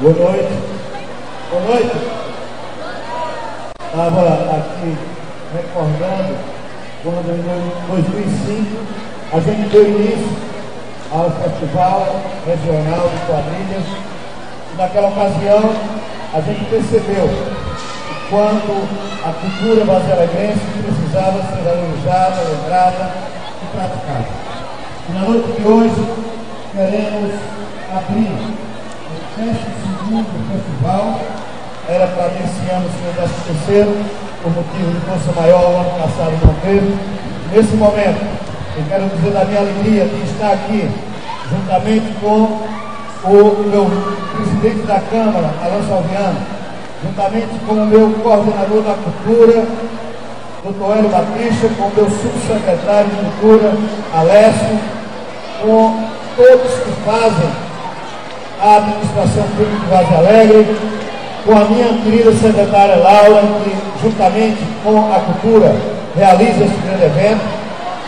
Boa noite. Boa noite. Estava aqui recordando quando em 2005 a gente deu início ao Festival Regional de Quadrilhas e naquela ocasião a gente percebeu que quando a cultura vazelegrense precisava ser valorizada, lembrada e praticada. E na noite de hoje queremos abrir era para esse ano ser o terceiro, por motivo de força maior, o ano passado não teve. Nesse momento, eu quero dizer da minha alegria de estar aqui, juntamente com o meu presidente da Câmara, Alonso Alviano, juntamente com o meu coordenador da Cultura, doutor Hélio Batista, com o meu subsecretário de Cultura, Alessio, com todos que fazem a administração pública de Vaz Alegre, com a minha querida secretária Laura, que juntamente com a cultura realiza esse grande evento.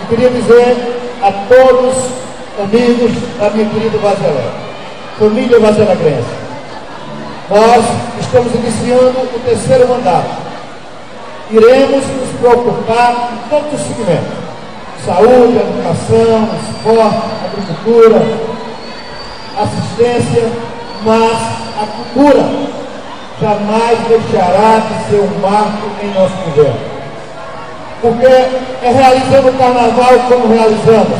Eu queria dizer a todos amigos da minha querida Vaz Alegre, família Vaz Alegrense, nós estamos iniciando o terceiro mandato. Iremos nos preocupar em todos os segmentos. Saúde, educação, esporte, agricultura, assistência, mas a cultura jamais deixará de ser um marco em nosso governo. Porque é realizando o carnaval como realizamos,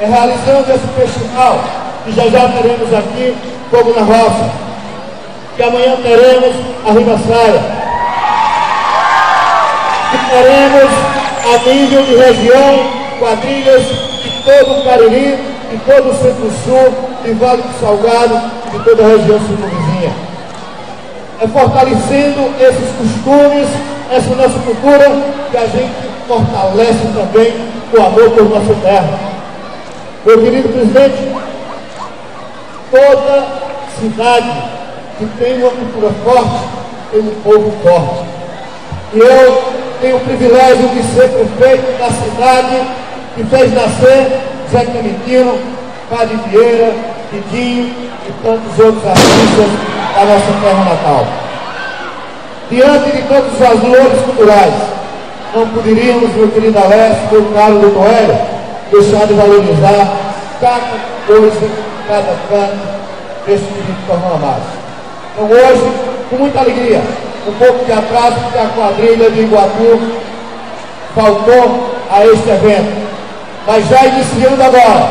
é realizando esse festival, que já já teremos aqui, como na roça, que amanhã teremos a Ribaçaia, que teremos a nível de região, quadrilhas de todo o Cariri, de todo o centro-sul, de Vale do Salgado de toda a região circunvizinha. É fortalecendo esses costumes, essa nossa cultura, que a gente fortalece também o amor por nossa terra. Meu querido presidente, toda cidade que tem uma cultura forte tem um povo forte. E eu tenho o privilégio de ser prefeito da cidade que fez nascer Zé Clementino, Padre Vieira, Didinho e tantos outros artistas da nossa terra natal. Diante de todos os valores culturais, não poderíamos, meu querido Alessio, meu caro do Noélio, deixar de valorizar cada coisa, cada canto desse querido Tornão Amado. Então hoje, com muita alegria, um pouco de atraso, porque a quadrilha de Iguatu faltou a este evento. Mas já iniciando agora,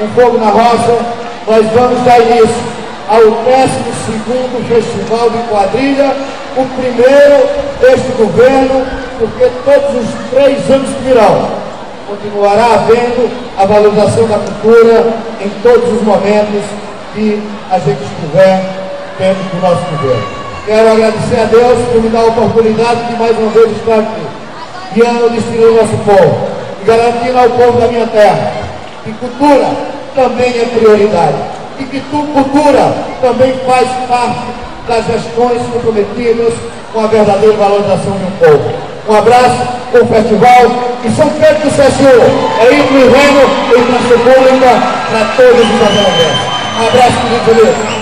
um fogo na roça, nós vamos dar início ao 12 Festival de Quadrilha, o primeiro deste governo, porque todos os três anos que virão, continuará havendo a valorização da cultura em todos os momentos que a gente estiver dentro do nosso governo. Quero agradecer a Deus por me dar a oportunidade de mais uma vez estar aqui, guiando o destino do nosso povo e garantindo ao povo da minha terra que cultura também é prioridade e que cultura também faz parte das gestões comprometidas com a verdadeira valorização de um povo. Um abraço, bom festival e São Pedro do Cessu é hino e reino em nossa pública para todos os brasileiros. Um abraço, querido